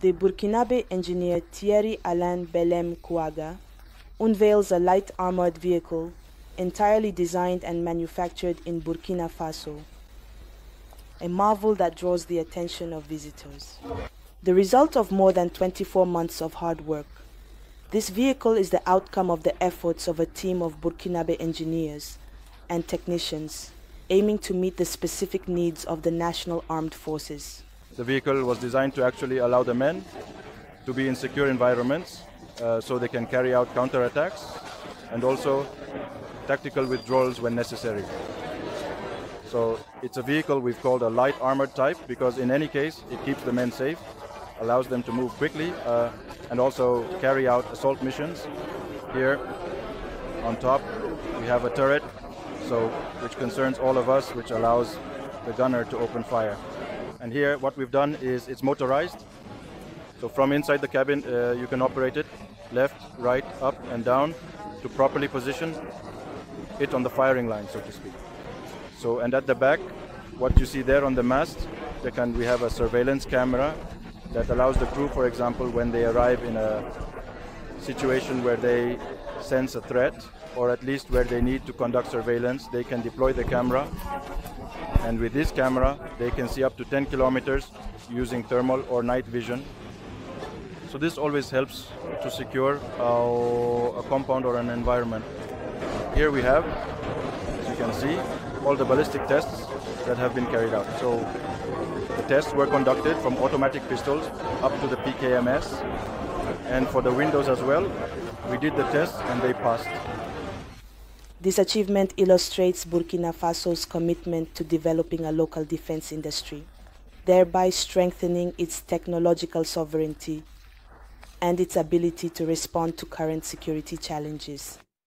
the Burkinabe engineer Thierry Alain Belem Kouaga unveils a light armored vehicle entirely designed and manufactured in Burkina Faso, a marvel that draws the attention of visitors. The result of more than 24 months of hard work, this vehicle is the outcome of the efforts of a team of Burkinabe engineers and technicians aiming to meet the specific needs of the national armed forces. The vehicle was designed to actually allow the men to be in secure environments uh, so they can carry out counterattacks and also tactical withdrawals when necessary. So it's a vehicle we've called a light armored type because in any case it keeps the men safe, allows them to move quickly uh, and also carry out assault missions. Here on top we have a turret so which concerns all of us which allows the gunner to open fire. And here what we've done is it's motorized. So from inside the cabin uh, you can operate it left, right, up and down to properly position it on the firing line, so to speak. So, and at the back, what you see there on the mast, can, we have a surveillance camera that allows the crew, for example, when they arrive in a situation where they sense a threat, or at least where they need to conduct surveillance, they can deploy the camera. And with this camera, they can see up to 10 kilometers using thermal or night vision. So this always helps to secure uh, a compound or an environment. Here we have, as you can see, all the ballistic tests that have been carried out. So the tests were conducted from automatic pistols up to the PKMS. And for the windows as well, we did the tests and they passed. This achievement illustrates Burkina Faso's commitment to developing a local defense industry, thereby strengthening its technological sovereignty and its ability to respond to current security challenges.